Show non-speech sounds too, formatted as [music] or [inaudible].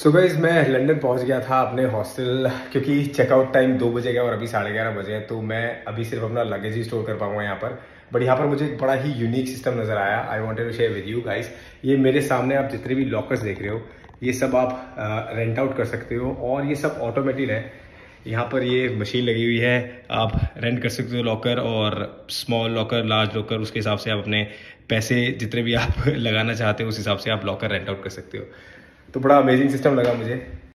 सो so मैं London पहुँच गया था अपने हॉस्टल क्योंकि चेकआउट टाइम दो बजे का और अभी साढ़े ग्यारह बजे है तो मैं अभी सिर्फ़ अपना लगेज ही स्टोर कर पाऊँगा यहाँ पर। बट यहाँ पर मुझे एक बड़ा ही यूनिक सिस्टम नज़र आया I wanted to share with you guys ये मेरे सामने आप जितने भी लॉकर्स देख रहे हो, ये सब आप रेंट आउट कर सकते हो और ये सब ऑटोमेटिक है। यहाँ पर ये मशीन लगी हुई है, आप रेंट कर सकते हो लॉकर और स्मॉल लॉकर लार्ज लॉकर उसके हिसाब से आप अपने पैसे जितने भी आप [laughs] लगाना चाहते हो, उस हिसाब से आप लॉकर रेंट आउट कर सकते हो। तो बड़ा अमेजिंग सिस्टम लगा मुझे।